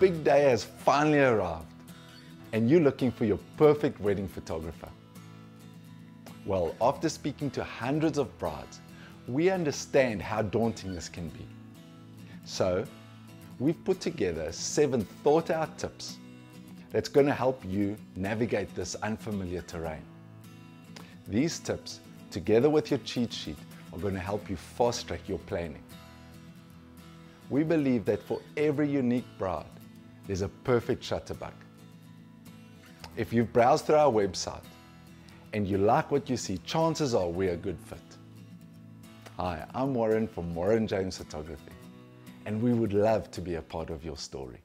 big day has finally arrived and you're looking for your perfect wedding photographer. Well, after speaking to hundreds of brides, we understand how daunting this can be. So, we've put together seven thought out tips that's going to help you navigate this unfamiliar terrain. These tips, together with your cheat sheet, are going to help you fast track your planning. We believe that for every unique bride, there's a perfect Shutterbug. If you've browsed through our website and you like what you see, chances are we're a good fit. Hi, I'm Warren from Warren James Photography, and we would love to be a part of your story.